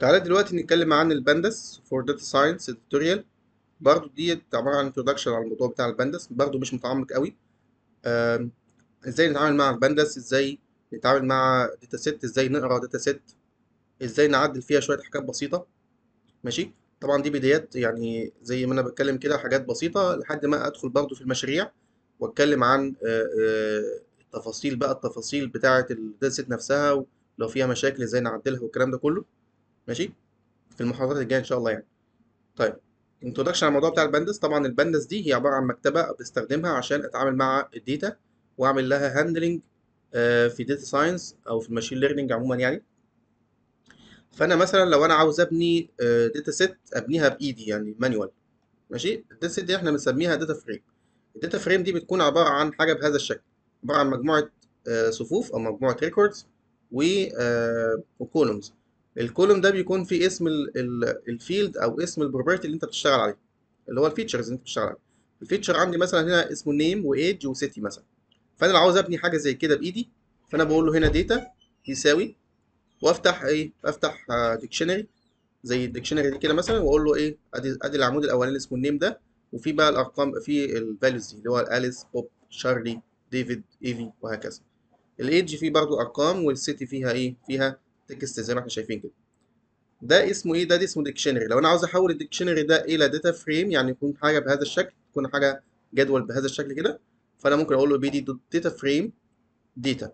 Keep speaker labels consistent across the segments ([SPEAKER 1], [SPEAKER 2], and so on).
[SPEAKER 1] تعالى دلوقتي نتكلم عن ال pandas for data science tutorial برضو دي عبارة عن introduction على الموضوع بتاع ال pandas برضو مش متعمق قوي. إزاي نتعامل مع ال pandas إزاي نتعامل مع data set إزاي نقرأ data set إزاي نعدل فيها شوية حاجات بسيطة؟ ماشي؟ طبعا دي بدايات يعني زي ما أنا بتكلم كده حاجات بسيطة لحد ما أدخل برضو في المشاريع وأتكلم عن آه، آه، التفاصيل بقى التفاصيل بتاعة ال data set نفسها ولو فيها مشاكل إزاي نعدلها والكلام ده كله. ماشي؟ في المحاضرات الجاية إن شاء الله يعني. طيب introduction على الموضوع بتاع ال pandas طبعا ال pandas دي هي عبارة عن مكتبة بستخدمها عشان أتعامل مع ال data وأعمل لها handling في data science أو في ال machine learning عموما يعني. فأنا مثلا لو أنا عاوز أبني data set أبنيها بإيدي يعني manual ماشي؟ ال data set دي إحنا بنسميها data frame ال data frame دي بتكون عبارة عن حاجة بهذا الشكل. عبارة عن مجموعة آه، صفوف أو مجموعة records و columns ال column ده بيكون فيه اسم ال field أو اسم ال property اللي انت بتشتغل عليه اللي هو ال features اللي انت بتشتغل عليه ال feature عندي مثلا هنا اسمه name و age و city مثلا. فأنا لو عاوز أبني حاجة زي كده بإيدي فأنا بقول له هنا data يساوي وأفتح إيه؟ أفتح dictionary زي ال dictionary دي كده مثلا وأقول له إيه؟ أدي العمود الأولاني اسمه ال name ده وفي بقى الأرقام في ال values دي اللي هو اليس بوب شارلي ديفيد ايفي وهكذا. الايدج فيه برضو أرقام وال city فيها إيه؟ فيها text زي ما إحنا شايفين كده. ده اسمه إيه؟ ده, ده اسمه dictionary لو أنا عاوز احول ال dictionary ده إلى data frame يعني يكون حاجة بهذا الشكل تكون حاجة جدول بهذا الشكل كده فأنا ممكن أقول له pd data frame data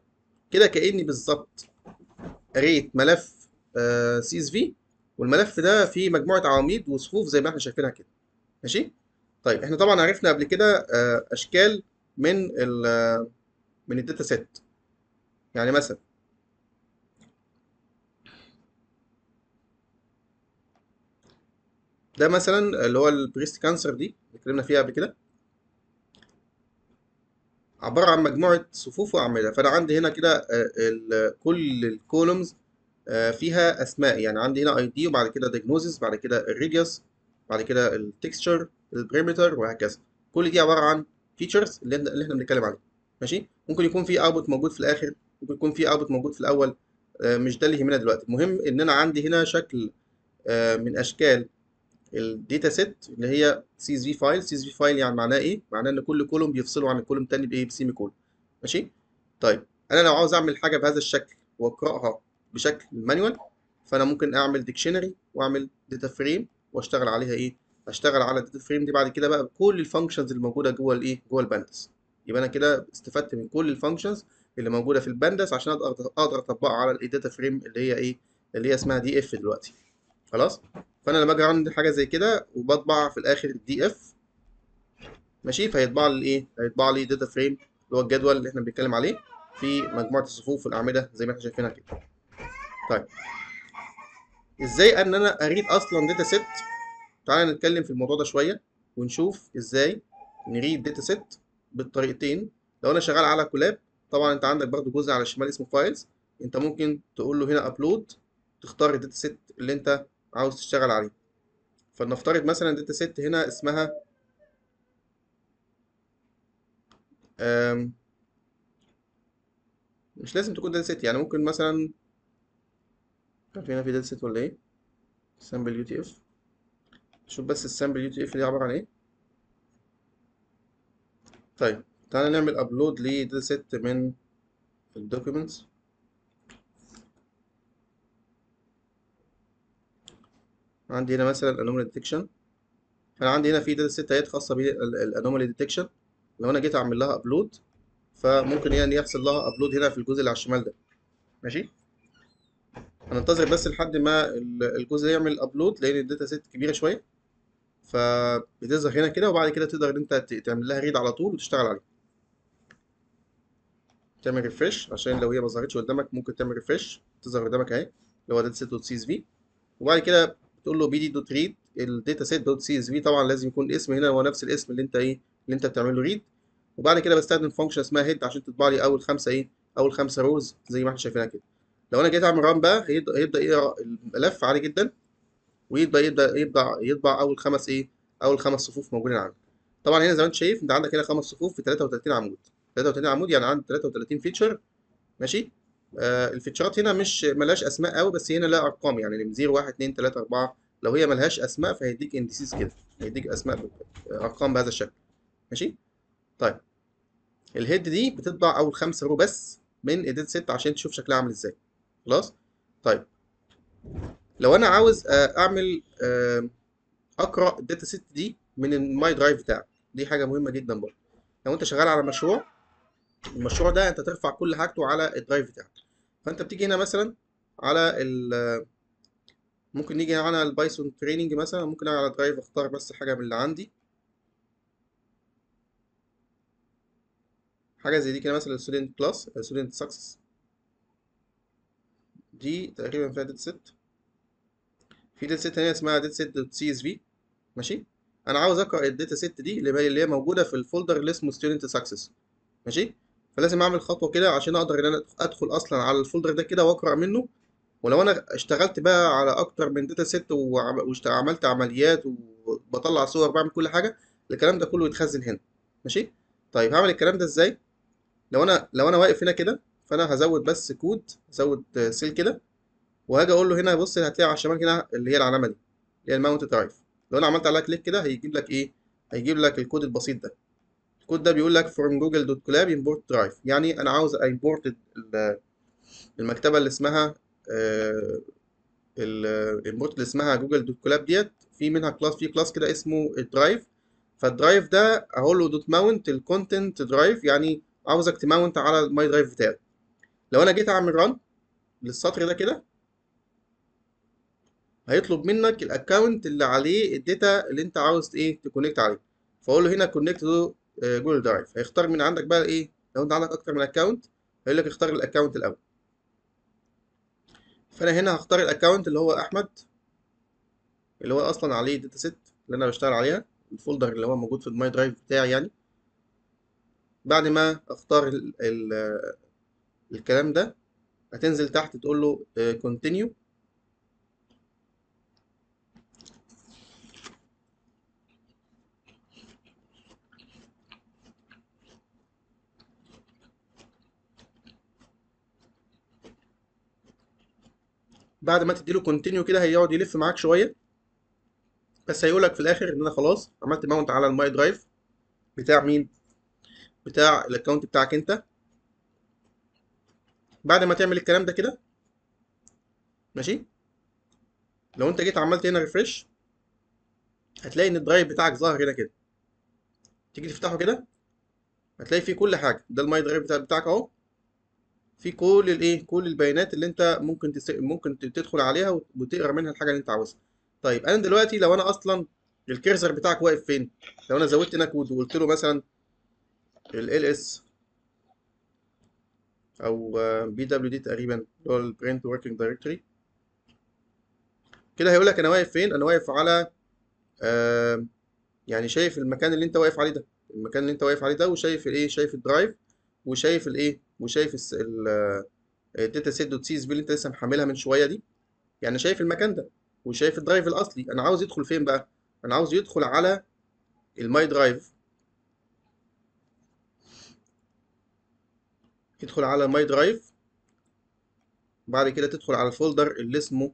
[SPEAKER 1] كده كأني بالظبط قريت ملف CSV والملف ده فيه مجموعة عواميد وصفوف زي ما إحنا شايفينها كده. ماشي؟ طيب إحنا طبعا عرفنا قبل كده آه، أشكال من ال من ال data set يعني مثلا ده مثلا اللي هو ال breast cancer دي اللي اتكلمنا فيها قبل كده. عبارة عن مجموعة صفوف وأعمدة. فأنا عندي هنا كده آه، كل ال columns فيها أسماء. يعني عندي هنا ID وبعد كده diagnosis بعد كده ال radius بعد كده ال texture ال perimeter وهكذا. كل دي عبارة عن features اللي إحنا بنتكلم عليه ماشي؟ ممكن يكون في output موجود في الآخر ممكن يكون في output موجود في الأول آه، مش ده اللي يهمنا دلوقتي. المهم إن أنا عندي هنا شكل آه، من أشكال ال data set اللي هي سي اس في فايل. سي اس في فايل يعني معناه إيه؟ معناه إن كل column بيفصله عن ال column التاني بإيه؟ ب semicolon ماشي؟ طيب أنا لو عاوز أعمل حاجة بهذا الشكل وأقرأها بشكل manual فأنا ممكن أعمل dictionary وأعمل data frame وأشتغل عليها إيه؟ أشتغل على ال data frame دي. بعد كده بقى بكل ال functions اللي موجودة جوه الإيه؟ جوه ال Pandas يبقى أنا كده استفدت من كل ال functions اللي موجودة في ال Pandas عشان أقدر أقدر أطبقها على ال data frame اللي هي إيه؟ اللي هي اسمها df دلوقتي. خلاص؟ فأنا لما أجي عندي حاجة زي كده وبطبع في الآخر ال df ماشي؟ فهيطبع لي إيه؟ هيطبع لي data frame اللي هو الجدول اللي إحنا بنتكلم عليه في مجموعة الصفوف والأعمدة زي ما إحنا شايفينها كده. طيب. إزاي أن أنا أ read أصلا data set تعالى نتكلم في الموضوع ده شوية ونشوف إزاي ن read data set بالطريقتين. لو أنا شغال على كولاب طبعا أنت عندك برضو جزء على الشمال اسمه files أنت ممكن تقول له هنا upload تختار ال data set اللي أنت عاوز تشتغل عليه. فلنفترض مثلا data set هنا اسمها مش لازم تكون data set يعني ممكن مثلا هنا في data set ولا إيه؟ sample UTF شوف بس ال sample UTF دي عبارة عن إيه. طيب تعالى نعمل upload ل data set من ال documents. عندي هنا مثلا ال anomaly detection فانا عندي هنا في data set أهيت خاصة بال anomaly detection لو أنا جيت أعمل لها upload فممكن يعني يحصل لها upload هنا في الجزء اللي على الشمال ده. ماشي؟ هننتظر بس لحد ما ال- الجزء يعمل upload لأن ال data set كبيرة شوية. فبتظهر هنا كده وبعد كده تقدر إن أنت تعمل لها read على طول وتشتغل عليها. تعمل refresh عشان لو هي ما ظهرتش قدامك ممكن تعمل refresh تظهر قدامك أهي اللي هو data set dot CSV وبعد كده بتقول له pd dot read ال data set dot CSV طبعا لازم يكون الاسم هنا هو نفس الاسم اللي انت إيه اللي انت بتعمل له read وبعد كده بستخدم function اسمها head عشان تطبع لي أول خمسة إيه أول خمسة rows زي ما إحنا شايفينها كده. لو أنا جيت أعمل run بقى هيبدا يقرأ الملف عادي جدا ويبدا يبدا يبدا يطبع أول خمس إيه أول خمس صفوف موجودين عندك طبعا هنا زي ما انت شايف انت عندك هنا خمس صفوف في 33 عمود. 33 عمود يعني عندي 33 feature ماشي؟ ال feature ات هنا مش ملهاش أسماء قوي بس هنا لها أرقام يعني من 0 1 2 3 4 لو هي ملهاش أسماء فهيديك indices كده هيديك أسماء أرقام بهذا الشكل. ماشي؟ طيب. ال head دي بتطبع أول خمسة row بس من ال data set عشان تشوف شكلها عامل إزاي. خلاص؟ طيب. لو أنا عاوز آه، أعمل آه، أقرأ ال data set دي من ال My Drive بتاعك دي حاجة مهمة جدا برضه. لو أنت شغال على مشروع المشروع ده انت ترفع كل حاجته على ال Drive بتاعك. فانت بتيجي هنا مثلا على ال ممكن نيجي على ال Python training مثلا ممكن على Drive أختار بس حاجة من اللي عندي. حاجة زي دي كده مثلا student class student success دي تقريبا فيها data set في data set تانية اسمها data set dot CSV ماشي؟ أنا عاوز أقرأ ال data set دي اللي هي موجودة في ال folder اللي اسمه student success ماشي؟ فلازم اعمل خطوة كده عشان أقدر ان أنا ادخل أصلا على ال folder ده كده واقرأ منه. ولو أنا اشتغلت بقى على أكتر من data set وعملت عمليات وبطلع صور بعمل كل حاجة الكلام ده كله يتخزن هنا. ماشي؟ طيب هعمل الكلام ده إزاي؟ لو أنا لو أنا واقف هنا كده فانا هزود بس كود هزود cell كده وهاجي أقول له هنا بص هتلاقي على الشمال هنا اللي هي العلامة دي اللي هي ال mount drive. لو أنا عملت عليها click كده هيجيب لك إيه؟ هيجيب لك الكود البسيط ده. الكود ده بيقول لك from google dot collab import drive. يعني أنا عاوز import ال- المكتبة اللي اسمها آه، ال import اللي اسمها Colab data. في منها class في class كده اسمه ال drive فال drive ده أقول له dot mount ال content drive يعني عاوزك ت mount على ال My Drive بتاعي لو أنا جيت أعمل run للسطر ده كده هيطلب منك ال account اللي عليه ال data اللي أنت عاوز إيه ت connect عليه. فأقول له هنا connect Google Drive هيختار من عندك بقى إيه؟ لو أنت عندك أكتر من account هيقول لك اختار ال account الأول. فأنا هنا هختار ال account اللي هو أحمد اللي هو أصلا عليه data set اللي أنا بشتغل عليها ال folder اللي هو موجود في ال My Drive بتاعي يعني. بعد ما أختار ال ال الكلام ده هتنزل تحت تقول له continue بعد ما تديله continue كده هيقعد يلف معاك شوية. بس هيقول لك في الآخر إن أنا خلاص عملت mount على ال My Drive بتاع مين؟ بتاع ال account بتاعك أنت. بعد ما تعمل الكلام ده كده ماشي؟ لو أنت جيت عملت هنا refresh هتلاقي إن ال Drive بتاعك ظاهر هنا كده. تيجي تفتحه كده هتلاقي فيه كل حاجة. ده ال My Drive بتاع بتاعك أهو. في كل الايه كل البيانات اللي انت ممكن تس... ممكن تدخل عليها وت- وتقرا منها الحاجة اللي انت عاوزها. طيب أنا دلوقتي لو أنا أصلا ال cursor بتاعك واقف فين؟ لو أنا زودت هنا كود وقلت له مثلا ls أو pwd تقريبا اللي هو ال print working directory كده هيقول لك أنا واقف فين؟ أنا واقف على آه يعني شايف المكان اللي انت واقف عليه ده. المكان اللي انت واقف عليه ده وشايف الإيه؟ شايف ال drive. وشايف الإيه؟ وشايف ال dataset dot CSV اللي أنت لسه محملها من شوية دي. يعني شايف المكان ده وشايف ال drive الأصلي. أنا عاوز يدخل فين بقى؟ أنا عاوز يدخل على ال my drive. يدخل على my drive. بعد كده تدخل على ال folder اللي اسمه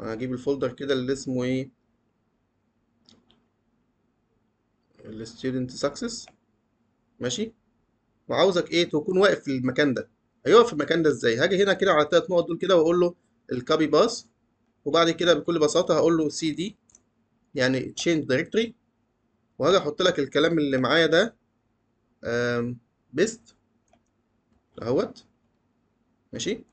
[SPEAKER 1] هجيب ال folder كده اللي اسمه إيه؟ ال student success ماشي؟ وعاوزك إيه؟ تكون واقف في المكان ده. هيقف في المكان ده إزاي؟ هاجي هنا كده على الثلاث نقط دول كده وأقول له ال copy path وبعد كده بكل بساطة هقول له سي دي يعني change directory وهاجي أحط لك الكلام اللي معايا ده paste أهوت ماشي؟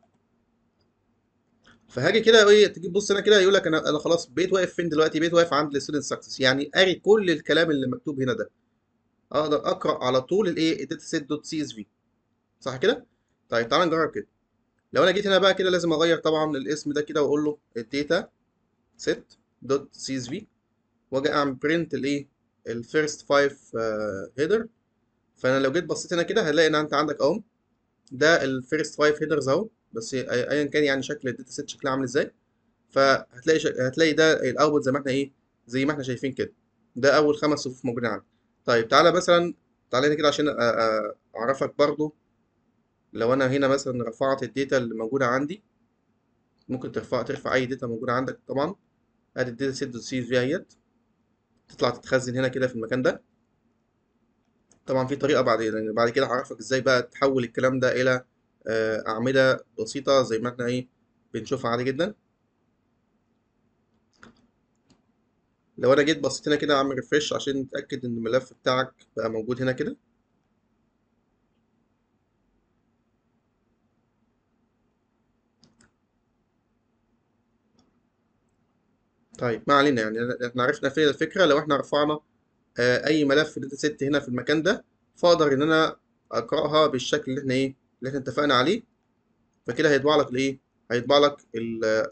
[SPEAKER 1] فهاجي كده إيه؟ تجي تبص هنا كده يقول لك أنا أنا خلاص بقيت واقف فين دلوقتي؟ بقيت واقف عند ال student success يعني قاري كل الكلام اللي مكتوب هنا ده. أقدر اقرأ على طول الايه ال dataset dot CSV. صح كده؟ طيب تعالى نجرب كده. لو أنا جيت هنا بقى كده لازم اغير طبعا الاسم ده كده واقول له ال dataset dot CSV واجي اعمل print الايه ال first five header فانا لو جيت بصيت هنا كده هلاقي ان انت عندك اهو ده ال first five headers اهو بس ايا كان يعني شكل ال dataset شكلها عامل إزاي. فهتلاقي شك... هتلاقي ده ال output زي ما إحنا إيه زي ما إحنا شايفين كده. ده أول خمس صفوف موجودين عندي طيب تعالى مثلا تعالى هنا كده عشان أعرفك برضو. لو أنا هنا مثلا رفعت ال data اللي موجودة عندي ممكن ترفع ترفع أي data موجودة عندك طبعا. ادي ال dataset dot CSV اهيت تطلع تتخزن هنا كده في المكان ده. طبعا في طريقة بعد يعني بعد كده هعرفك إزاي بقى تحول الكلام ده إلى آه، أعمدة بسيطة زي ما إحنا إيه بنشوفها عادي جدا. لو أنا جيت بصيت هنا كده اعمل refresh عشان نتاكد إن الملف بتاعك بقى موجود هنا كده. طيب ما علينا يعني. إحنا عرفنا فين الفكرة؟ لو إحنا رفعنا آه، أي ملف dataset هنا في المكان ده فأقدر إن أنا أقرأها بالشكل اللي إحنا إيه اللي إحنا اتفقنا عليه. فكده هيطبع لك الإيه؟ هيطبع لك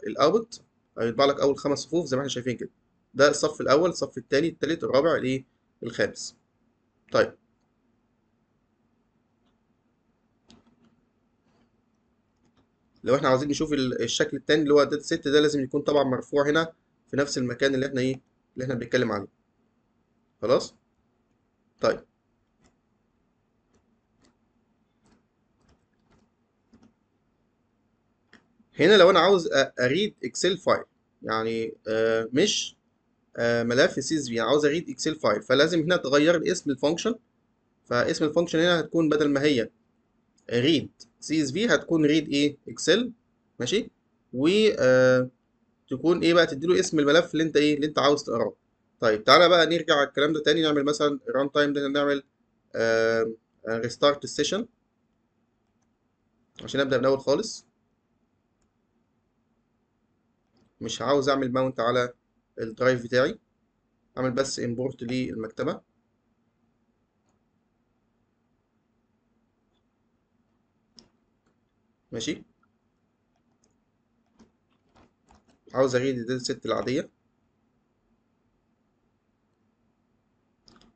[SPEAKER 1] ال out هيطبع لك أول خمس صفوف زي ما إحنا شايفين كده. ده الصف الأول الصف الثاني الثالث الرابع الايه الخامس. طيب. لو إحنا عاوزين نشوف ال- الشكل الثاني اللي هو ال dataset ده لازم يكون طبعا مرفوع هنا في نفس المكان اللي إحنا إيه؟ اللي إحنا بنتكلم عليه. خلاص؟ طيب. هنا لو أنا عاوز أ read Excel file يعني آه، مش ملف CSV عاوز ا read Excel file فلازم هنا تغير اسم ال function. فاسم ال function هنا هتكون بدل ما هي read CSV هتكون read إيه؟ Excel ماشي؟ و آه، تكون إيه بقى؟ تديله اسم الملف اللي أنت إيه؟ اللي أنت عاوز تقراه. طيب تعالى بقى نرجع على الكلام ده تاني نعمل مثلا runtime ده نعمل restart ال session عشان أبدأ من الأول خالص. مش عاوز أعمل mount على ال drive بتاعي. أعمل بس import للمكتبة. ماشي. عاوز ا read ال dataset العادية.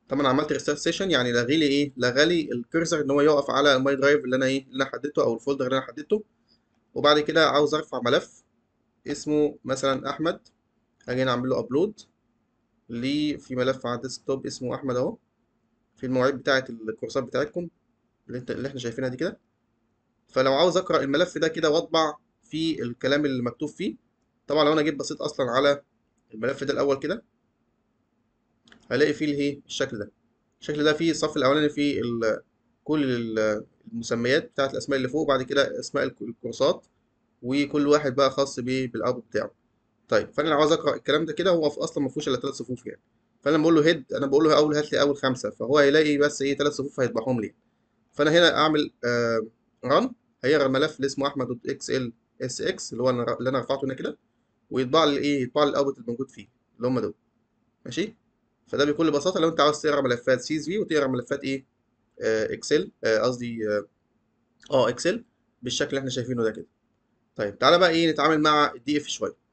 [SPEAKER 1] طبعا عملت restart session يعني لغي لي إيه لغى لي ال cursor إن هو يقف على ال my drive اللي أنا إيه اللي أنا حددته أو ال folder اللي أنا حددته. وبعد كده عاوز أرفع ملف اسمه مثلا أحمد. أجي هنا أعمل له upload في ملف على ال desktop اسمه أحمد أهو. في المواعيد بتاعه الكورسات بتاعتكم اللي إحنا شايفينها دي كده. فلو عاوز أقرأ الملف ده كده وأطبع فيه الكلام اللي مكتوب فيه طبعا لو أنا جيت بصيت أصلا على الملف ده الأول كده هلاقي فيه الايه؟ الشكل ده. الشكل ده فيه الصف الأولاني فيه كل ال- المسميات بتاعت الأسماء اللي فوق وبعد كده أسماء الك- الكورسات وكل واحد بقى خاص بيه بال out بتاعه. طيب فأنا لو عاوز أقرأ الكلام ده كده هو أصلا ما فيهوش إلا ثلاث صفوف يعني. فأنا بقول له head أنا بقول له اول هات لي أول خمسة فهو هيلاقي بس إيه ثلاث صفوف هيطبعهم لي. فأنا هنا أعمل run هيقرا الملف اللي اسمه أحمد dot xlsx اللي هو اللي أنا رفعته هنا كده ويطبع لي إيه يطبع لي ال out الموجود فيه اللي هم دول. ماشي؟ فده بكل بساطة لو أنت عاوز تقرأ ملفات CSV وتقرأ ملفات إيه آه، Excel آه، قصدي آه آه، Excel بالشكل اللي إحنا شايفينه ده كده. طيب تعالى بقى إيه نتعامل مع ال df شوية.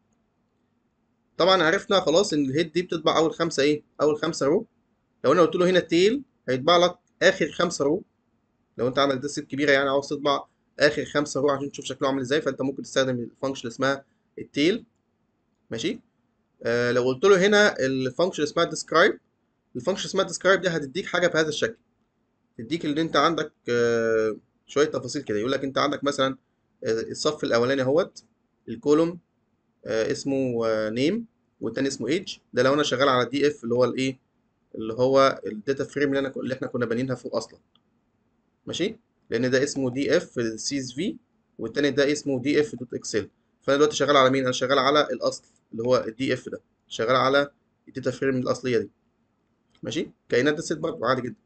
[SPEAKER 1] طبعا عرفنا خلاص إن ال head دي بتطبع أول خمسة إيه؟ أول خمسة row. لو أنا قلت له هنا ال tail هيطبع لك آخر خمسة row. لو أنت عندك ديسك كبيرة يعني عاوز تطبع آخر خمسة row عشان تشوف شكله عامل إزاي فأنت ممكن تستخدم ال function اسمها ال tail. ماشي؟ آه لو قلت له هنا ال function اسمها describe ال function اسمها describe دي هتديك حاجة بهذا الشكل. تديك اللي أنت عندك آه شوية تفاصيل كده. يقول لك أنت عندك مثلا آه، الصف الأولاني أهوت ال column آه اسمه name والتاني اسمه ايج ده لو أنا شغال على df اللي هو الإيه؟ اللي هو ال data frame اللي أنا اللي إحنا كنا بانيينها فوق أصلا. ماشي؟ لأن ده اسمه df CSV والتاني ده اسمه df dot Excel. فأنا دلوقتي شغال على مين؟ أنا شغال على الأصل اللي هو ال df ده. شغال على ال data frame الأصلية دي. ماشي؟ ك data set برضه عادي جدا.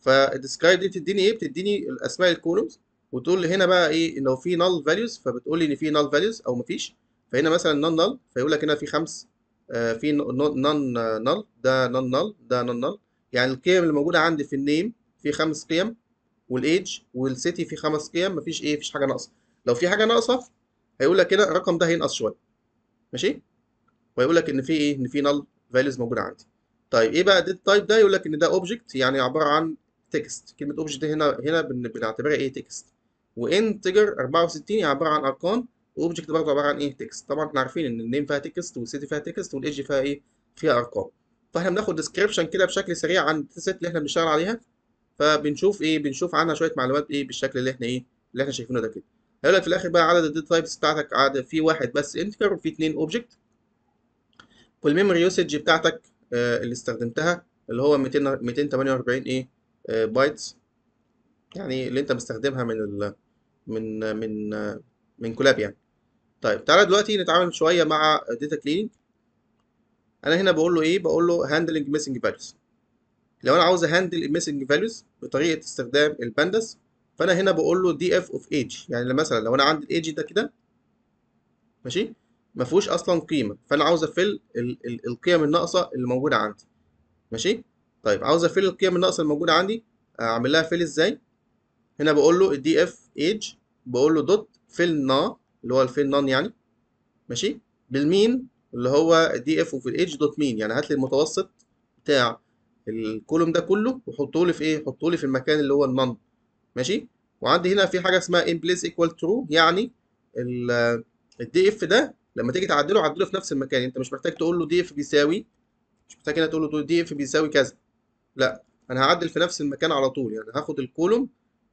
[SPEAKER 1] فال describe دي بتديني إيه؟ بتديني الأسماء ال columns. وتقول لي هنا بقى إيه؟ لو في null values فبتقول لي إن في null values أو مفيش. فهنا مثلا non null فيقول لك هنا في خمس في non null ده non null ده non null يعني القيم اللي موجودة عندي في ال name في خمس قيم وال age وال city في خمس قيم مفيش إيه مفيش حاجة ناقصة. لو في حاجة ناقصة هيقول لك كده الرقم ده هينقص شوية. ماشي؟ ويقول لك إن في إيه؟ إن في null values موجودة عندي. طيب إيه بقى ال data type ده؟ يقول لك إن ده object يعني عبارة عن text كلمة object هنا هنا بن- بنعتبرها إيه؟ text و integer 64 يعني عبارة عن أرقام و object برضه عبارة عن إيه؟ text طبعا إحنا عارفين إن ال name فيها text وال city فيها text وال age فيها إيه؟ فيها أرقام. فإحنا بناخد description كده بشكل سريع عن ال data set اللي إحنا بنشتغل عليها فبنشوف إيه؟ بنشوف عنها شوية معلومات إيه؟ بالشكل اللي إحنا إيه؟ اللي إحنا شايفينه ده كده. هيقول لك في الآخر بقى عدد ال data types بتاعتك عدد في واحد بس integer وفي اتنين object وال memory usage بتاعتك آه، اللي استخدمتها اللي هو 200 248 إيه؟ bytes يعني اللي أنت مستخدمها من ال من من آه، من Colab يعني. طيب تعالى دلوقتي نتعامل شوية مع data cleaning أنا هنا بقول له إيه؟ بقول له handling missing values لو أنا عاوز ا handle ال missing values بطريقة استخدام ال Pandas فأنا هنا بقول له df of age يعني مثلا لو أنا عندي الايج ده كده ماشي؟ ما فيهوش أصلا قيمة. فأنا عاوز أ fill ال ال القيم الناقصة اللي موجودة عندي. ماشي؟ طيب عاوز أ fill القيم الناقصة الموجوده عندي أعمل لها fill إزاي؟ هنا بقول له ال df age بقول له dot fillna اللي هو ال fill nan يعني ماشي؟ بال mean اللي هو df وفي ال age dot mean. يعني هات لي المتوسط بتاع ال column ده كله وحطه لي في إيه؟ حطه لي في المكان اللي هو ال none ماشي؟ وعندي هنا في حاجة اسمها inplace equal true يعني ال df ده لما تيجي تعدله عدله في نفس المكان. انت مش محتاج تقول له df بيساوي مش محتاج هنا تقول له df بيساوي كذا. لا أنا هعدل في نفس المكان على طول. يعني هاخد ال column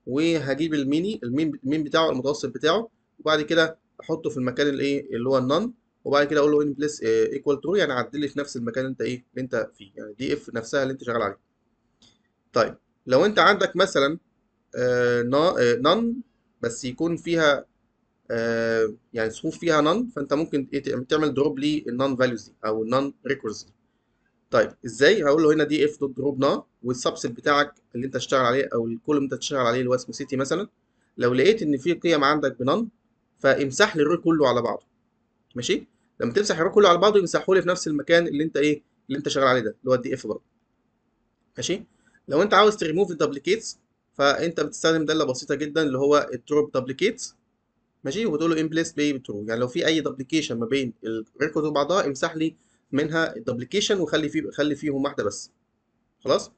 [SPEAKER 1] وهجيب ال mean ال mean ال mean بتاعه المتوسط بتاعه وبعد كده احطه في المكان الايه اللي هو ال none وبعد كده أقول له inplace equal true يعني عدل لي في نفس المكان اللي انت إيه اللي انت فيه يعني df نفسها اللي انت شغال عليه. طيب لو انت عندك مثلا none بس يكون فيها آه، يعني صفوف فيها none فانت ممكن إيه تعمل drop لل none values دي أو ال none records دي. طيب إزاي؟ هقول له هنا df dot dropna وال subset بتاعك اللي انت تشتغل عليه أو ال column انت تشتغل عليه اللي هو اسمه city مثلا. لو لقيت إن في قيم عندك ب none فامسح لي ال row كله على بعضه. ماشي؟ لما تمسح ال row كله على بعضه يمسحه لي في نفس المكان اللي انت إيه اللي انت شغال عليه ده اللي هو ال df برضه. ماشي؟ لو انت عاوز تريموف الدبليكيتس فانت بتستخدم دالة بسيطة جدا اللي هو ال drop duplicates ماشي؟ وتقول له inplace be true يعني لو في أي duplication ما بين ال record وبعضها امسح لي منها ال duplication وخلي فيه خلي فيهم واحدة بس. خلاص؟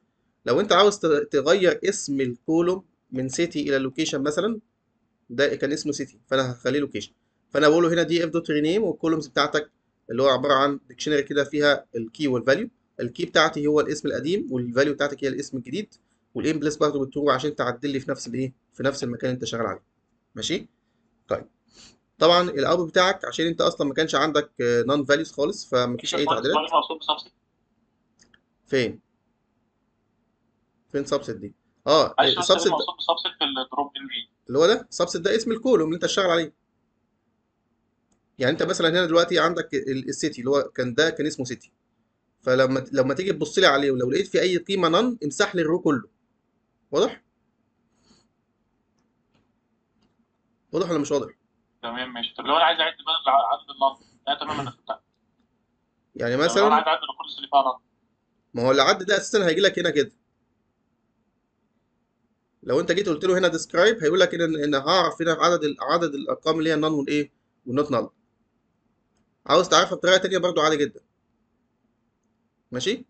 [SPEAKER 1] لو انت عاوز تغير اسم ال column من city إلى location مثلا ده كان اسمه city فأنا هخليه location فأنا بقول له هنا df dot rename وال columns بتاعتك اللي هو عبارة عن dictionary كده فيها ال key وال value ال key بتاعتي هو الاسم القديم وال value بتاعتك هي الاسم الجديد. وال inplace برضه بال true عشان تعدل لي في نفس الايه في نفس المكان اللي أنت شغال عليه. ماشي؟ طيب. طبعا ال out بتاعك عشان أنت أصلا ما كانش عندك none values خالص فمفيش أي تعديلات. فين؟ فين subset دي؟ آه ال
[SPEAKER 2] subset subset في ال drop na
[SPEAKER 1] اللي هو ده؟ ال subset ده اسم ال column اللي انت شغال عليه. يعني انت مثلا هنا دلوقتي عندك ال- ال city اللي هو كان ده كان اسمه city فلما لما تيجي تبص لي عليه ولو لقيت في أي قيمة none امسح لي ال row كله. واضح؟ واضح ولا مش واضح؟
[SPEAKER 2] تمام ماشي. طب لو أنا عايز أعد بقى عدد ال none لا تمام أنا فهمتها
[SPEAKER 1] يعني
[SPEAKER 2] لو أنا
[SPEAKER 1] مثلا
[SPEAKER 2] عايز أعد ال records اللي فيها none
[SPEAKER 1] ما هو العد ده أساسا هيجي لك هنا كده. لو انت جيت قلت له هنا describe هيقول لك إن إن هعرف هنا عدد عدد الأرقام اللي هي ال none والايه وال not null عاوز تعرفها بطريقة تانية برضو عادي جدا. ماشي؟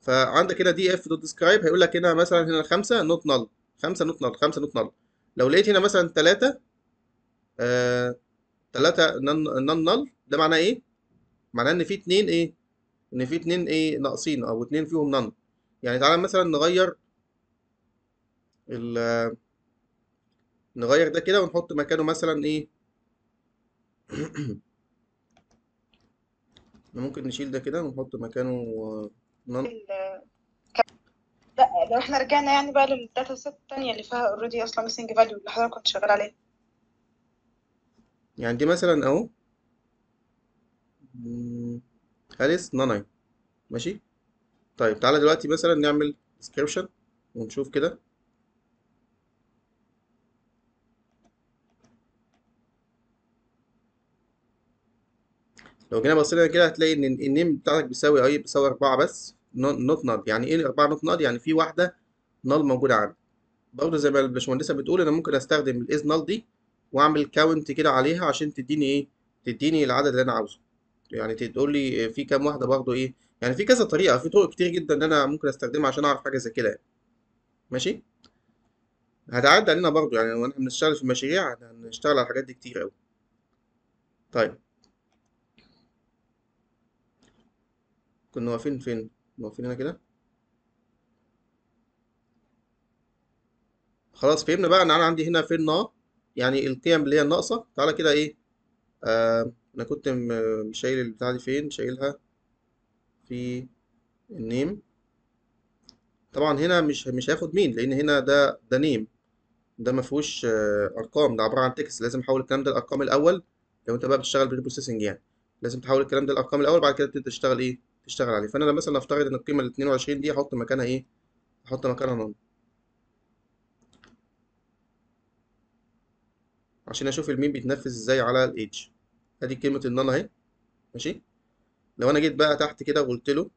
[SPEAKER 1] فعندك هنا df dot describe هيقول لك هنا مثلا هنا خمسة not null خمسة not null خمسة not null لو لقيت هنا مثلا ثلاثة آه ثلاثة non null ده معناه إيه؟ معناه إن في اتنين إيه؟ إن في اتنين إيه ناقصين أو اتنين فيهم none يعني تعالى مثلا نغير نغير ده كده ونحط مكانه مثلا إيه؟ ممكن نشيل ده كده ونحط مكانه نون
[SPEAKER 3] ال- لا لو إحنا رجعنا يعني بقى للداتا سيت التانية اللي فيها اوريدي أصلا ميسنج فاليو اللي حضرتك كنت شغال عليها
[SPEAKER 1] يعني دي مثلا أهو. مم، أليس ناناي ماشي؟ طيب تعالى دلوقتي مثلا نعمل description ونشوف كده. لو جينا بصينا كده هتلاقي إن ال name بتاعتك بيساوي إيه بيساوي أربعة بس not null يعني إيه أربعة not null يعني في واحدة null موجودة عندي. برضه زي ما الباشمهندسة بتقول أنا ممكن أستخدم ال isnull دي وأعمل count كده عليها عشان تديني إيه؟ تديني العدد اللي أنا عاوزه. يعني تقول لي في كام واحدة برضه إيه؟ يعني في كذا طريقة في طرق كتير جدا إن أنا ممكن أستخدمها عشان أعرف حاجة زي كده. ماشي؟ هتعدي علينا برضه. يعني وإحنا بنشتغل في المشاريع هنشتغل على الحاجات دي كتير قوي طيب. كنا واقفين فين؟ كنا واقفين هنا كده. خلاص فهمنا بقى إن أنا عندي هنا فين نا يعني القيم اللي هي الناقصة. تعالى كده إيه آه أنا كنت شايل البتاعة دي فين؟ شايلها في النيم. طبعا هنا مش مش هياخد مين لأن هنا ده ده نيم. ده ما فيهوش آه، أرقام. ده عبارة عن text لازم أحول الكلام ده لأرقام الأول. لو أنت بقى بتشتغل preprocessing يعني. لازم تحول الكلام ده لأرقام الأول. بعد كده تبدأ تشتغل إيه؟ تشتغل عليه. فأنا مثلا أفترض إن القيمة ال 22 دي أحط مكانها إيه؟ أحط مكانها None. عشان أشوف ال mean بيتنفذ إزاي على الايدج أدي كلمة ال None أهي. ماشي؟ لو أنا جيت بقى تحت كده وقلت له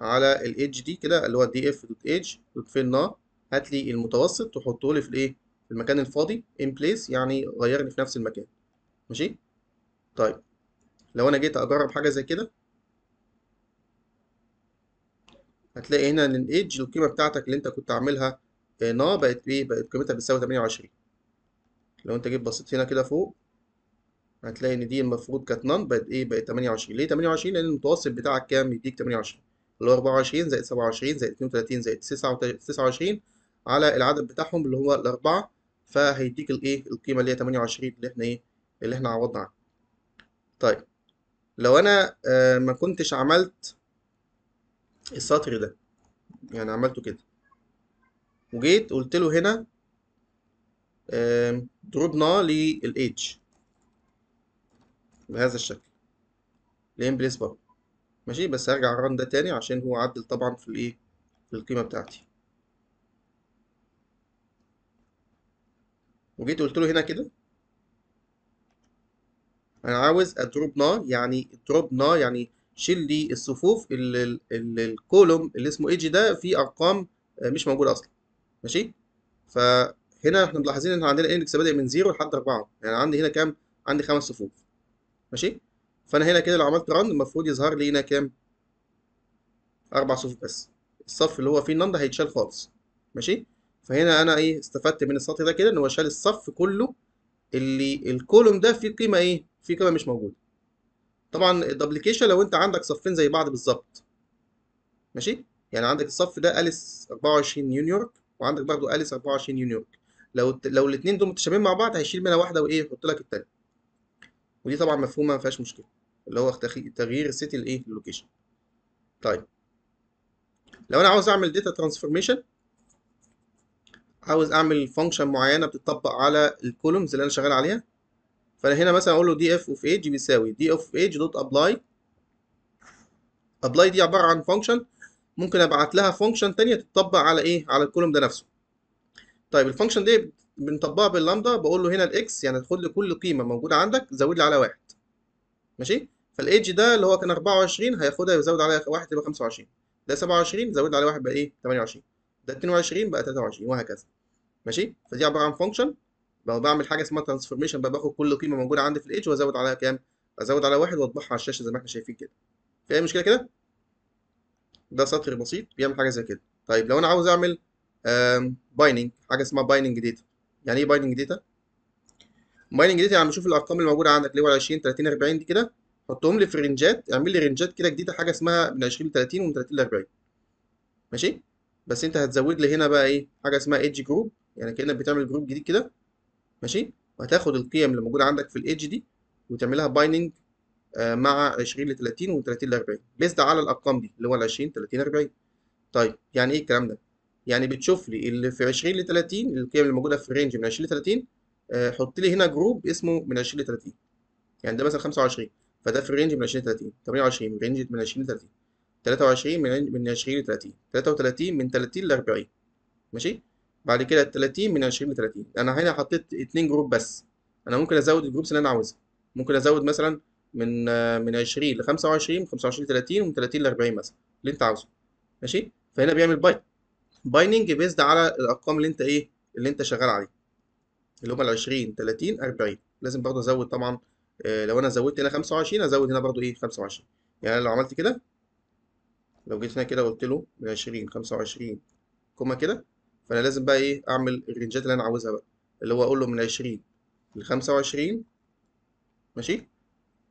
[SPEAKER 1] على الايدج دي كده اللي هو df dot age dot fillna هات لي المتوسط وحطه لي في الإيه؟ في المكان الفاضي inplace يعني غيرني في نفس المكان. ماشي؟ طيب. لو أنا جيت أجرب حاجة زي كده هتلاقي هنا إن الايدج القيمة بتاعتك اللي أنت كنت عاملها آه، NA بقت إيه؟ بقت قيمتها بتساوي 28 لو أنت جيت بصيت هنا كده فوق هتلاقي إن دي المفروض كانت None بقت إيه؟ بقت 28 ليه 28 لأن المتوسط بتاعك كام؟ يديك 28 اللي هو 24 زائد 27 زائد 32 زائد 29 على العدد بتاعهم اللي هو الأربعة فهيديك الإيه القيمة اللي هي 28 اللي إحنا إيه؟ اللي إحنا عوضنا عنها. طيب. لو أنا آه ما كنتش عملت السطر ده يعني عملته كده وجيت قلت له هنا ضربنا للإيدج بهذا الشكل ل inplace بار ماشي؟ بس هرجع ال run ده تاني عشان هو عدل طبعا في الإيه؟ في القيمة بتاعتي. وجيت قلت له هنا كده أنا عاوز dropna يعني dropna يعني شيل لي الصفوف ال- ال- ال- ال column اللي اسمه ايدج ده فيه أرقام آه، مش موجودة أصلا. ماشي؟ فهنا إحنا ملاحظين إن عندنا ال index بادئ من 0 لحد 4 يعني عندي هنا كام؟ عندي خمس صفوف. ماشي؟ فأنا هنا كده لو عملت run المفروض يظهر لي هنا كام؟ أربع صفوف بس. الصف اللي هو فيه ال None ده هيتشال خالص. ماشي؟ فهنا أنا إيه استفدت من السطر ده كده إن هو شال الصف كله اللي ال column ده فيه قيمة إيه؟ فيه قيمه مش موجودة. طبعا ال duplication لو أنت عندك صفين زي بعض بالظبط. ماشي؟ يعني عندك الصف ده أليس 24 نيويورك وعندك برضو أليس 24 نيويورك لو لو الاثنين دول متشابهين مع بعض هيشيل منها واحدة وإيه يحط لك التانية. ودي طبعا مفهومة ما فيهاش مشكلة. اللي هو تغي- تغيير ال city لايه ال location طيب. لو أنا عاوز أعمل data transformation عاوز أعمل function معينة بتطبق على ال columns اللي أنا شغال عليها فأنا هنا مثلا أقول له df of age بيساوي df of age dot apply apply دي عبارة عن function ممكن أبعت لها function تانية تطبق على إيه؟ على ال column ده نفسه. طيب ال function دي بنطبقها باللامدا. بقول له هنا ال x يعني خد لي كل قيمة موجودة عندك زود لي عليها واحد. ماشي؟ فالايدج ده اللي هو كان 24 هياخدها يزود عليها واحد يبقى 25 ده 27 زود عليه واحد بقى إيه؟ 28 ده 22 بقى 23 وهكذا. ماشي؟ فدي عبارة عن function بقى بعمل حاجة اسمها transformation بقى باخد كل قيمة موجودة عندي في الايدج وأزود عليها كام؟ أزود عليها واحد وأطبعها على الشاشة زي ما إحنا شايفين كده. في اي مشكله كده؟ ده سطر بسيط بيعمل حاجة زي كده. طيب لو أنا عاوز أعمل binning حاجة اسمها binning data يعني إيه binning data binning data يعني بشوف الأرقام اللي موجودة عندك اللي هو 20 30 40 دي كده حطهم لي في range ات اعمل لي range ات كده جديدة حاجة اسمها من 20 ل 30 ومن 30 ل 40 ماشي؟ بس أنت هتزود لي هنا بقى إيه؟ حاجة اسمها age group يعني كأنك بتعمل group جديد كده. ماشي؟ وهتاخد القيم اللي موجودة عندك في الايدج دي وتعملها binning مع 20 ل 30 و 30 ل 40 based على الأرقام دي اللي هو ال 20 30 40 طيب يعني إيه الكلام ده؟ يعني بتشوف لي اللي في 20 ل 30 القيم اللي موجودة في ال range من 20 ل 30 آه، حط لي هنا group اسمه من 20 ل 30 يعني ده مثلا 25 فده في ال range من 20 ل 30 28 من range من 20 ل 30 23 من من 20 ل 30 33 من 30 ل 40 ماشي؟ بعد كده ال 30 من 20 ل 30 أنا هنا حطيت اتنين group بس. أنا ممكن أزود ال groups اللي أنا عاوزها. ممكن أزود مثلا من من 20 ل 25 من 25 ل 30 ومن 30 ل 40 مثلا اللي أنت عاوزه. ماشي؟ فهنا بيعمل باي binning based على الأرقام اللي أنت إيه؟ اللي أنت شغال عليه اللي هم ال 20 30 40 لازم برضه أزود طبعا آه، لو أنا زودت هنا 25 أزود هنا برضه إيه؟ 25 يعني لو عملت كده لو جيت هنا كده قلت له من 20 25 comma كده فأنا لازم بقى إيه أعمل ال range ات اللي أنا عاوزها بقى. اللي هو أقول له من 20 ل 25 ماشي؟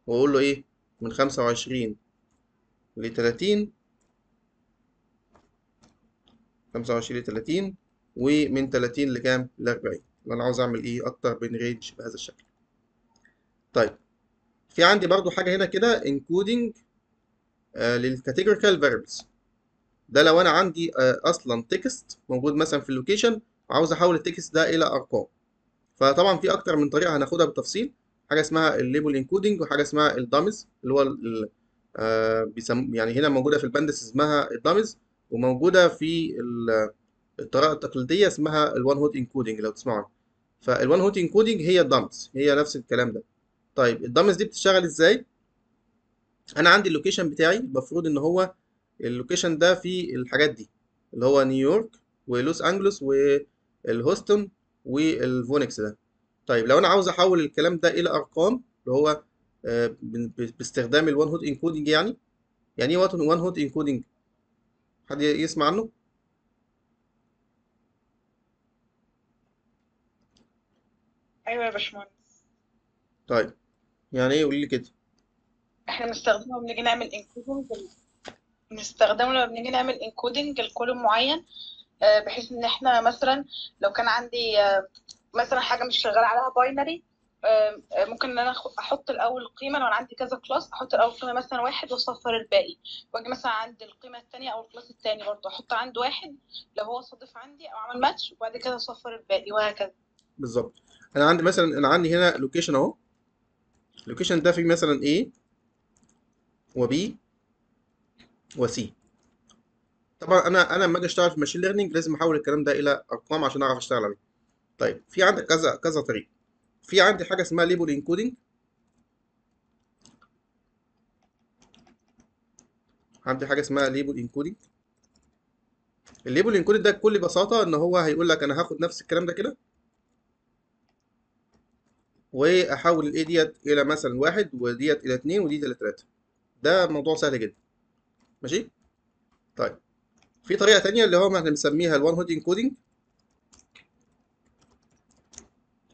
[SPEAKER 1] وأقول له إيه من 25 ل 30 25 ل 30 ومن 30 لكام؟ ل 40 لو أنا عاوز أعمل إيه أكتر بين range بهذا الشكل. طيب في عندي برضو حاجة هنا كده encoding لل categorical variables ده لو أنا عندي آه، أصلا text موجود مثلا في ال location وعاوز أحول ال text ده إلى أرقام. فطبعا في أكتر من طريقة هناخدها بالتفصيل. حاجة اسمها ال label encoding وحاجة اسمها ال dummies اللي هو آه، يعني هنا موجودة في ال Pandas اسمها ال dummies وموجودة في ال- الطريقة التقليدية اسمها ال one hot encoding لو تسمعوا فال one hot encoding هي ال dummies هي نفس الكلام ده. طيب ال dummies دي بتشتغل إزاي؟ أنا عندي ال location بتاعي المفروض إن هو ال location ده فيه الحاجات دي اللي هو نيويورك ولوس أنجلوس والهوستن والفينكس ده. طيب لو أنا عاوز أحول الكلام ده إلى أرقام اللي هو آه، باستخدام ال one hot encoding يعني يعني إيه one hot encoding حد يسمع عنه؟
[SPEAKER 3] أيوه يا باشمهندس.
[SPEAKER 1] طيب يعني إيه؟ قولي لي كده.
[SPEAKER 3] إحنا بنستخدمه بنيجي نعمل encoding بنستخدمه لما بنيجي نعمل encoding ل column معين آه، بحيث إن إحنا مثلا لو كان عندي آه، مثلا حاجة مش شغالة عليها binary ممكن إن أنا أحط الأول قيمة لو أنا عندي كذا class أحط الأول قيمة مثلا واحد وأصفر الباقي. وأجي مثلا عند القيمة الثانية أو ال class الثاني برضه أحط عند واحد لو هو صادف عندي أو عمل ماتش وبعد كده أصفر الباقي وهكذا.
[SPEAKER 1] بالظبط. أنا عندي مثلا أنا عندي هنا location أهو. ال location ده فيه مثلا A و B و C. طبعا أنا أنا لما أجي أشتغل في machine learning لازم أحول الكلام ده إلى أرقام عشان أعرف أشتغل عليه. طيب في عندك كذا كذا طريقه في عندي حاجة اسمها label encoding عندي حاجة اسمها label encoding ال label encoding ده بكل بساطة إن هو هيقول لك أنا هاخد نفس الكلام ده كده وأحول ال A دي إلى مثلا واحد ودي إلى اتنين ودي إلى تلاتة. ده موضوع سهل جدا. ماشي؟ طيب. في طريقة تانية اللي هو إحنا بنسميها ال one hot encoding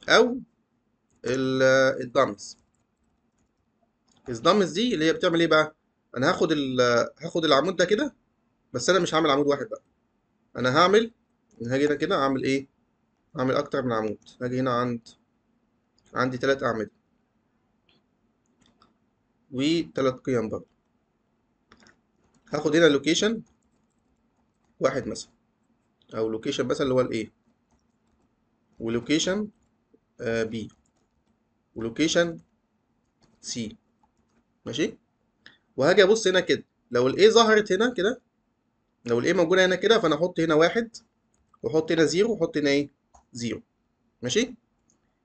[SPEAKER 1] أو ال dummies ال dummies دي اللي هي بتعمل إيه بقى؟ أنا هاخد ال هاخد العمود ده كده بس أنا مش هعمل عمود واحد بقى. أنا هعمل هاجي هنا كده اعمل إيه؟ اعمل أكتر من عمود. هاجي هنا عند عندي تلات أعمدة. وتلات قيم برضه. هاخد هنا location واحد مثلا أو location مثلا اللي هو ال A و location B و location C ماشي؟ وهاجي أبص هنا كده لو ال A ظهرت هنا كده لو ال A موجودة هنا كده فأنا أحط هنا واحد وأحط هنا zero وأحط هنا إيه؟ zero ماشي؟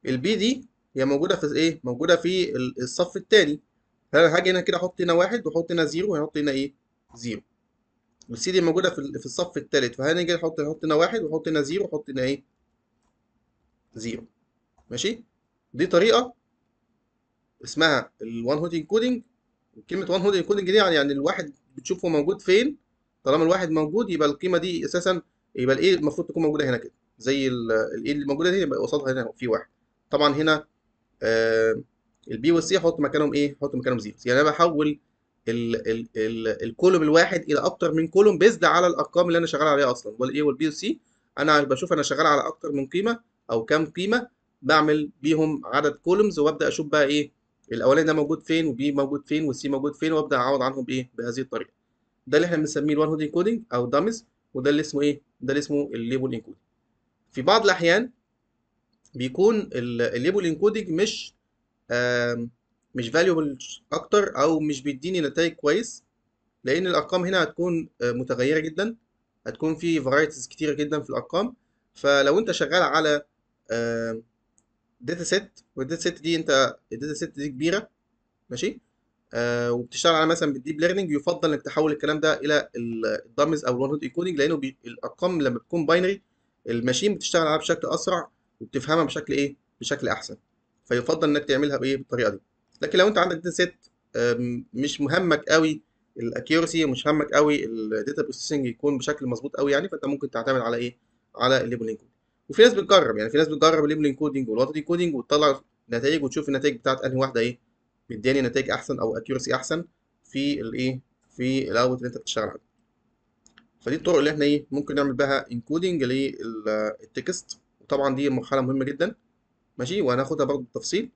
[SPEAKER 1] ال B دي هي موجودة في إيه؟ موجودة في ال- الصف الثاني فأنا هاجي هنا كده أحط هنا واحد وأحط هنا zero واحط هنا إيه؟ zero. وال C دي موجودة في في الصف الثالث فهنيجي نحط نحط هنا واحد واحط هنا zero واحط هنا إيه؟ zero. ماشي؟ دي طريقة اسمها ال one hot encoding كلمة one hot encoding دي يعني يعني الواحد بتشوفه موجود فين؟ طالما الواحد موجود يبقى القيمة دي أساسا يبقى ال A المفروض تكون موجودة هنا كده. زي ال A اللي موجودة دي يبقى قصادها هنا في واحد. طبعا هنا آه ال B وال C أحط مكانهم إيه؟ أحط مكانهم zero. يعني أنا بحول ال ال ال ال column الواحد إلى أكتر من column بيزد على الأرقام اللي أنا شغال عليها أصلا وال A وال B وال C أنا بشوف أنا شغال على أكتر من قيمة أو كام قيمة بعمل بيهم عدد columns وأبدأ أشوف بقى A الأولاني ده موجود فين و B موجود فين وال C موجود فين وأبدأ أعوض عنهم بايه بهذه الطريقة. ده اللي إحنا بنسميه ال one hot encoding أو dummies وده اللي اسمه إيه؟ ده اللي اسمه ال label encoding في بعض الأحيان بيكون ال label encoding مش آم، مش valuable أكتر أو مش بيديني نتائج كويس لأن الأرقام هنا هتكون آه، متغيرة جدا. هتكون في varieties كتيرة جدا في الأرقام. فلو أنت شغال على data set وال data set دي أنت ال data set دي كبيرة ماشي؟ آه وبتشتغل على مثلا بال deep learning يفضل إنك تحول الكلام ده إلى ال dummies أو ال one hot encoding لأنه الأرقام لما بتكون binary ال machine بتشتغل عليها بشكل أسرع وبتفهمها بشكل إيه؟ بشكل أحسن. فيفضل إنك تعملها بإيه؟ بالطريقة دي. لكن لو انت عندك data set مش مهمك قوي ال accuracy مش همك قوي ال data processing يكون بشكل مظبوط قوي يعني فانت ممكن تعتمد على إيه؟ على ال label encoding وفي ناس بتجرب يعني في ناس بتجرب ال label encoding وال one hot encoding وتطلع نتائج وتشوف النتائج بتاعت انهي واحدة إيه مدياني نتائج أحسن أو accuracy أحسن في الايه في الاوت اللي انت بتشتغل عليه. فدي الطرق اللي إحنا إيه ممكن نعمل بها encoding لل text وطبعا دي مرحلة مهمة جدا. ماشي؟ وهناخدها برضه بالتفصيل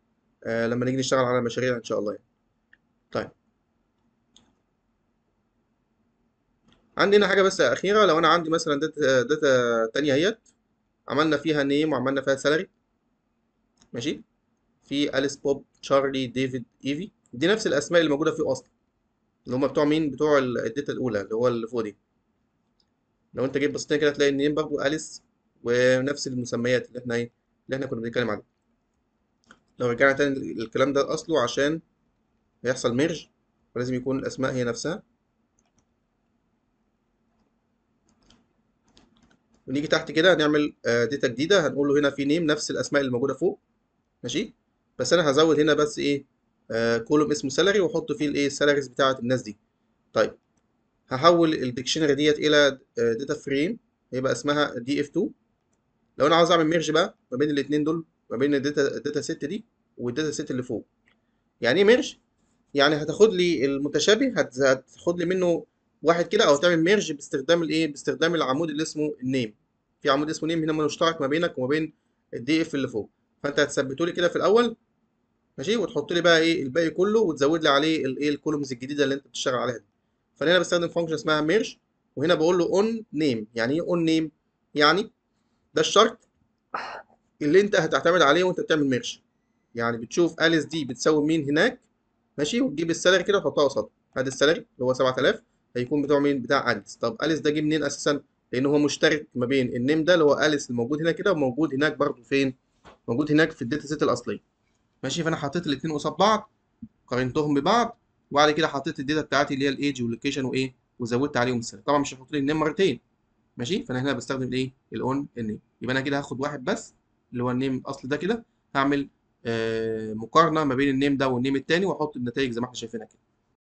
[SPEAKER 1] لما نيجي نشتغل على مشاريع إن شاء الله يعني. طيب. عندنا حاجة بس أخيرة. لو أنا عندي مثلا data data تانية أهي عملنا فيها name وعملنا فيها salary ماشي؟ في أليس بوب تشارلي ديفيد إيف. دي نفس الأسماء اللي موجودة فيه أصلا. اللي هم بتوع مين؟ بتوع ال- الـ data الأولى اللي هو اللي فوق دي. لو أنت جيت بصيت كده هتلاقي ال name برضه أليس ونفس المسميات اللي إحنا إيه اللي إحنا كنا بنتكلم عليها. لو رجعنا تاني الكلام ده أصله عشان هيحصل merge ولازم يكون الأسماء هي نفسها. ونيجي تحت كده هنعمل data جديدة. هنقول له هنا في name نفس الأسماء اللي موجودة فوق. ماشي؟ بس أنا هزود هنا بس إيه column اسمه salary وأحط فيه الإيه ال salaries بتاعة الناس دي. طيب. هحول ال dictionary ديت إلى data frame هيبقى اسمها df 2 لو أنا عاوز أعمل merge بقى ما بين الاثنين دول ما بين ال data ال data set دي وال data set اللي فوق. يعني إيه merge؟ يعني هتاخد لي المتشابه هت- هتاخد لي منه واحد كده أو تعمل merge باستخدام الإيه؟ باستخدام العمود اللي اسمه ال name. في عمود اسمه name هنا مشترك ما بينك وما بين ال df اللي فوق. فأنت هتثبته لي كده في الأول ماشي؟ وتحط لي بقى إيه؟ الباقي كله وتزود لي عليه الايه ال columns الجديدة اللي أنت بتشتغل عليها دي. فأنا هنا بستخدم function اسمها merge وهنا بقول له on name يعني إيه on name يعني ده الشرط. اللي انت هتعتمد عليه وانت بتعمل merge يعني بتشوف اليس دي بتساوي مين هناك ماشي؟ وتجيب ال salary كده وتحطها قصادها. ادي ال salary اللي هو 7000 هيكون بتوع مين؟ بتاع اليس طب اليس ده جه منين أساسا؟ لأن هو مشترك ما بين ال name ده اللي هو اليس الموجود هنا كده وموجود هناك برضو فين؟ موجود هناك في ال data set الأصلية. ماشي؟ فأنا حطيت الاثنين قصاد بعض قارنتهم ببعض وبعد كده حطيت ال data بتاعتي اللي هي ال age وال location وإيه؟ وزودت عليهم ال salary طبعا مش هحط لي ال name مرتين. ماشي؟ فأنا هنا بستخدم الإيه؟ ال on ال name يبقى أنا كده هاخد واحد بس اللي هو ال name الاصل ده كده هعمل آه مقارنة ما بين ال name ده وال name التاني وأحط النتائج زي ما إحنا شايفينها كده.